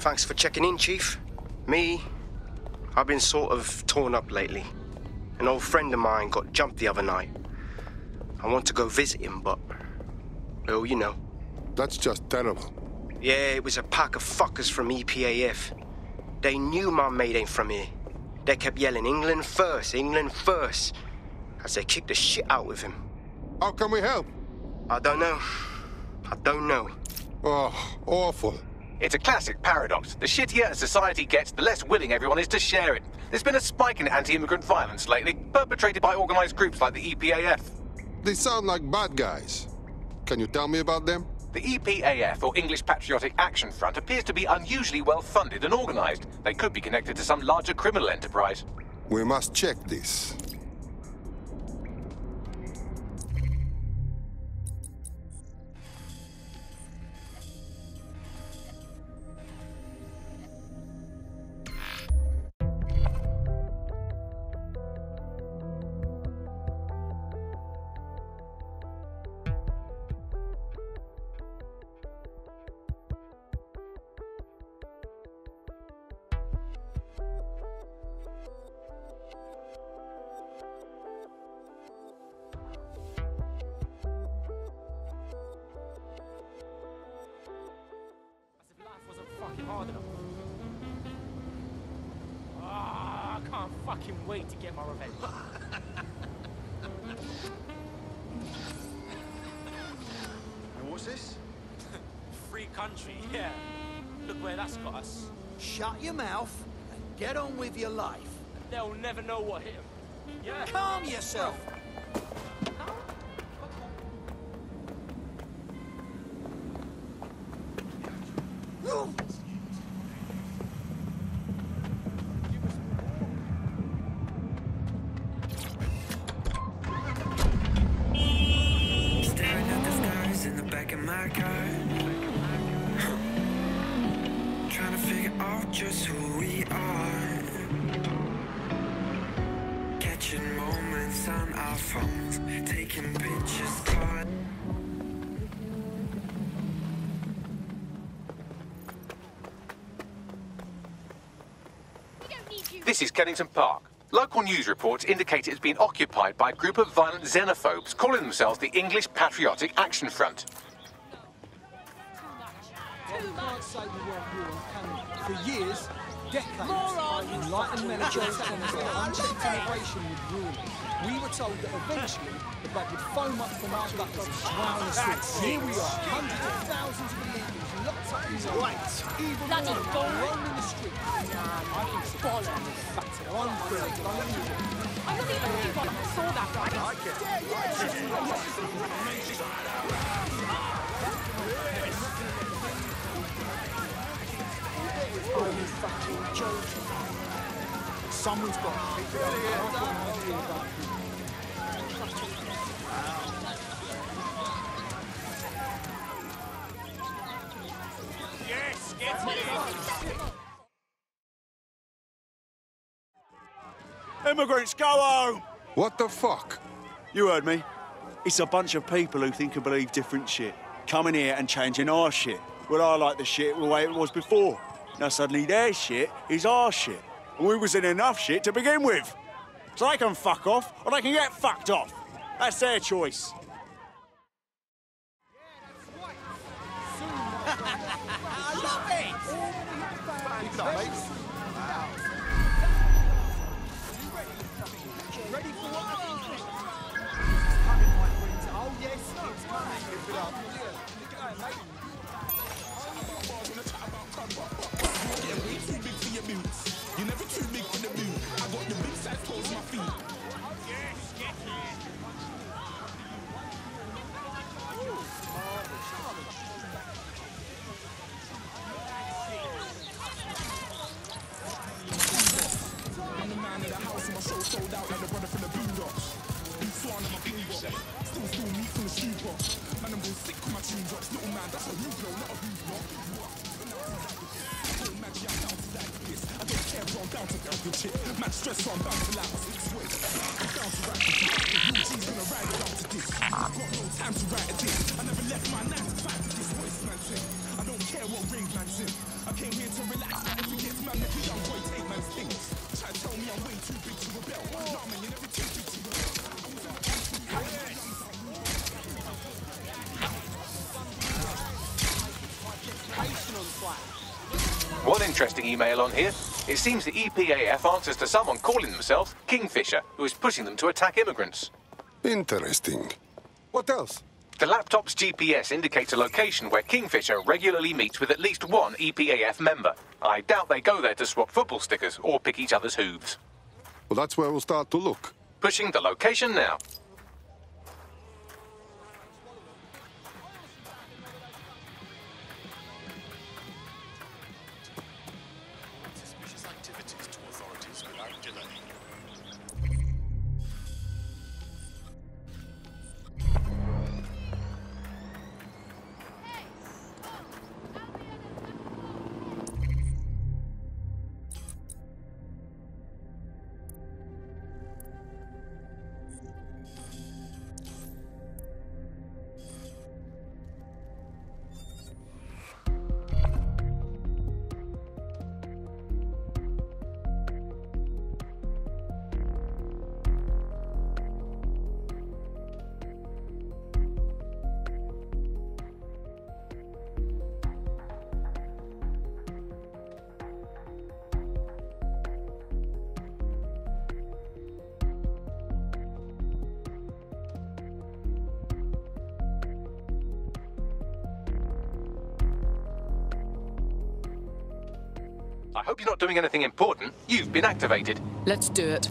Thanks for checking in, Chief. Me, I've been sort of torn up lately. An old friend of mine got jumped the other night. I want to go visit him, but. Oh, you know. That's just terrible. Yeah, it was a pack of fuckers from EPAF. They knew my mate ain't from here. They kept yelling, England first, England first, as they kicked the shit out of him. How can we help? I don't know. I don't know. Oh, awful. It's a classic paradox. The shittier a society gets, the less willing everyone is to share it. There's been a spike in anti-immigrant violence lately, perpetrated by organized groups like the EPAF. They sound like bad guys. Can you tell me about them? The EPAF, or English Patriotic Action Front, appears to be unusually well funded and organized. They could be connected to some larger criminal enterprise. We must check this. Fucking wait to get my revenge. And what's this? Free country, yeah. Look where that's got us. Shut your mouth and get on with your life. They'll never know what hit 'em. Yeah. Calm yourself. Trying to figure out just who we are. Catching moments on our phones, taking pictures caught. This is Kennington Park. Local news reports indicate it has been occupied by a group of violent xenophobes calling themselves the English Patriotic Action Front. For years, decades, enlightened told us that unchecked immigration would ruin it. We were told that eventually the blood would foam up from our gutters and drown us all. Here we are, hundreds of thousands of illegals locked up in right. Evil Bloody roaming the streets. I think it's bollocks. Fact, I'm good. I'm not even a bollocks. I saw that guy. Are you fucking joking? Someone's got to pick it up. I've got an idea about who. Yes, get me. Immigrants, go home! What the fuck? You heard me. It's a bunch of people who think and believe different shit. Coming here and changing our shit. Well, I like the shit the way it was before. Now suddenly their shit is our shit. And we was in enough shit to begin with. So they can fuck off, or they can get fucked off. That's their choice. Ready Mad stress, so I'm bound to lapse. It's sweet. I'm bound to rap. UG's gonna ride it after this. I've got no time to write it. Interesting email on here. It seems the EPAF answers to someone calling themselves Kingfisher, who is pushing them to attack immigrants. Interesting. What else? The laptop's GPS indicates a location where Kingfisher regularly meets with at least one EPAF member. I doubt they go there to swap football stickers or pick each other's hooves. Well, that's where we'll start to look. Pushing the location now. I hope you're not doing anything important. You've been activated. Let's do it.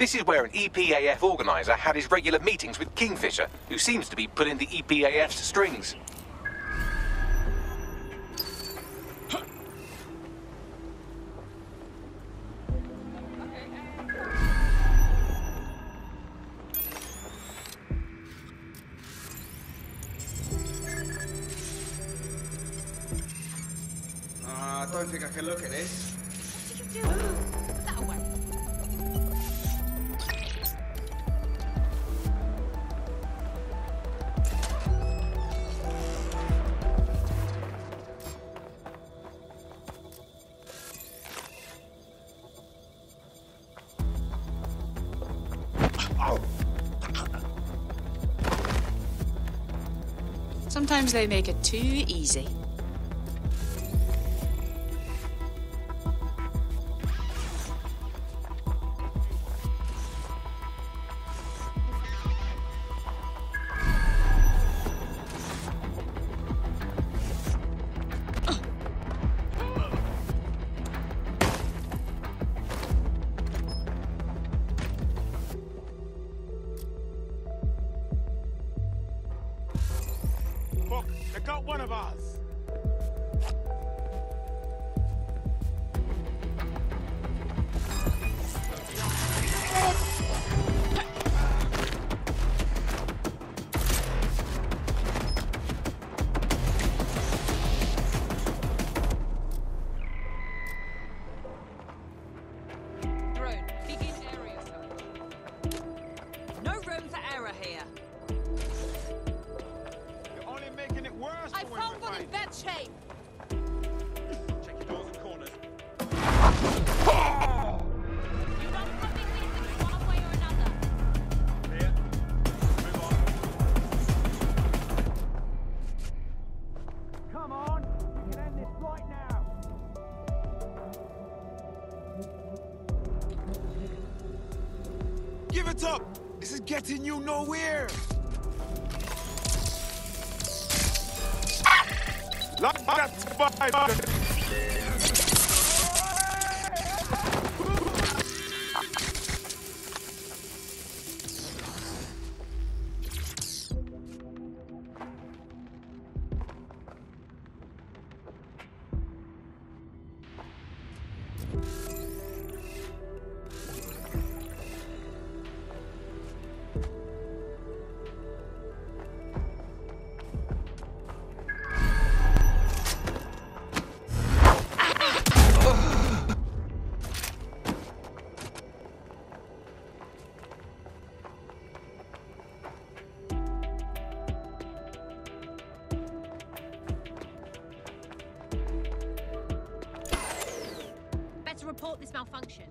This is where an EPAF organizer had his regular meetings with Kingfisher, who seems to be pulling the EPAF's strings. Can look at this. That way. Sometimes they make it too easy. Fuck, they got one of us. Up! This is getting you nowhere! Better report this malfunction.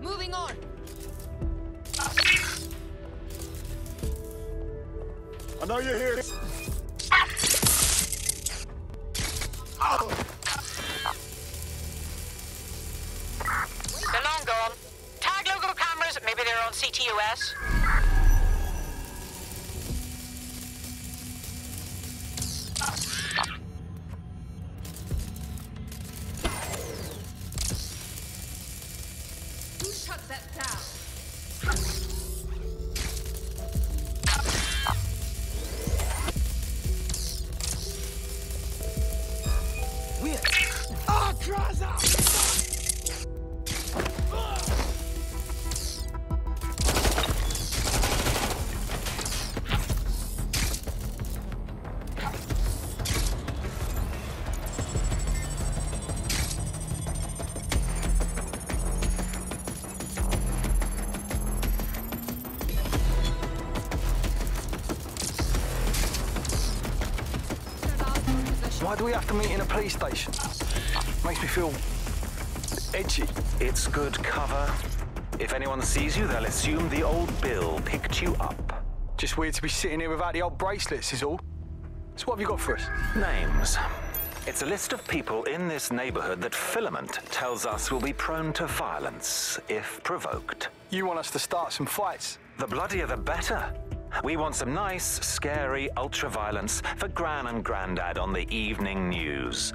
Moving on. I know you're here. Shut down? Why do we have to meet in a police station? Makes me feel edgy. It's good cover. If anyone sees you, they'll assume the old Bill picked you up. Just weird to be sitting here without the old bracelets, is all. So what have you got for us? Names. It's a list of people in this neighborhood that Filament tells us will be prone to violence if provoked. You want us to start some fights? The bloodier the better. We want some nice, scary ultra-violence for Gran and Grandad on the evening news.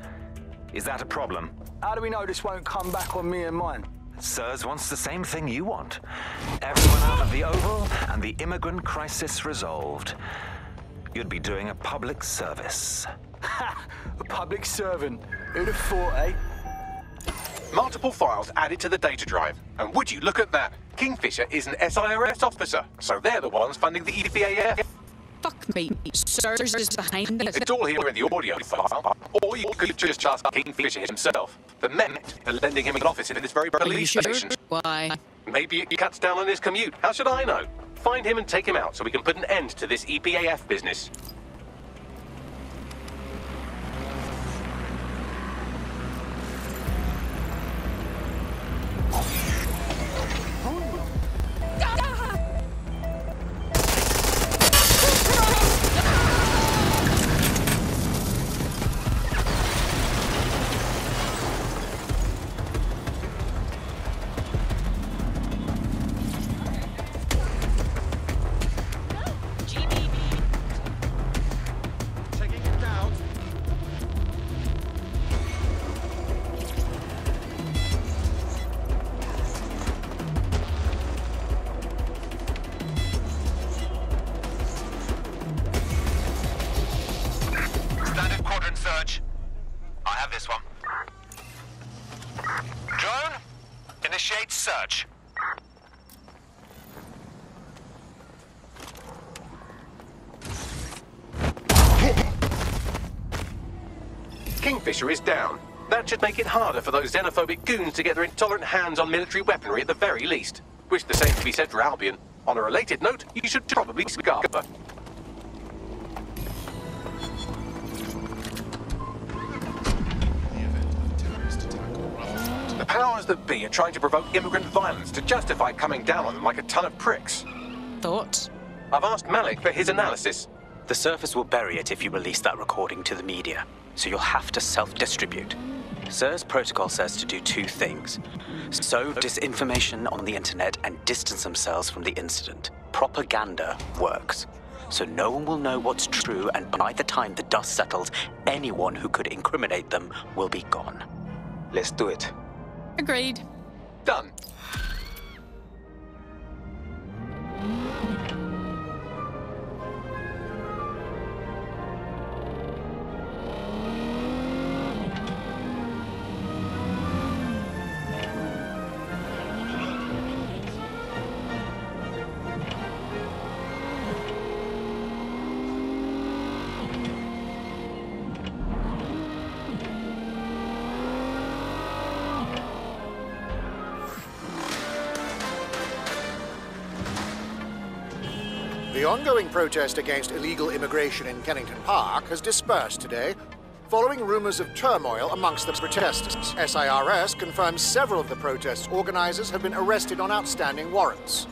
Is that a problem? How do we know this won't come back on me and mine? SIRS wants the same thing you want. Everyone out of the Oval and the immigrant crisis resolved. You'd be doing a public service. Ha! A public servant. Who'd have thought, eh? Multiple files added to the data drive. And would you look at that? Kingfisher is an SIRS officer, so they're the ones funding the E EPAF. Fuck me. SIRS is behind this. It's all here in the audio file. Or you could just ask Kingfisher himself. The men are lending him an office in this very police station. Why? Maybe he cuts down on his commute. How should I know? Find him and take him out so we can put an end to this EPAF business. Kingfisher is down. That should make it harder for those xenophobic goons to get their intolerant hands on military weaponry at the very least. Wish the same could be said for Albion. On a related note, you should probably scarper. The powers that be are trying to provoke immigrant violence to justify coming down on them like a ton of pricks. Thoughts? I've asked Malik for his analysis. The surface will bury it if you release that recording to the media, so you'll have to self-distribute. SIRS protocol says to do two things. Sow disinformation on the internet and distance themselves from the incident. Propaganda works. So no one will know what's true, and by the time the dust settles, anyone who could incriminate them will be gone. Let's do it. Agreed. Done. The ongoing protest against illegal immigration in Kennington Park has dispersed today, following rumours of turmoil amongst the protesters. SIRS confirms several of the protest's organisers have been arrested on outstanding warrants.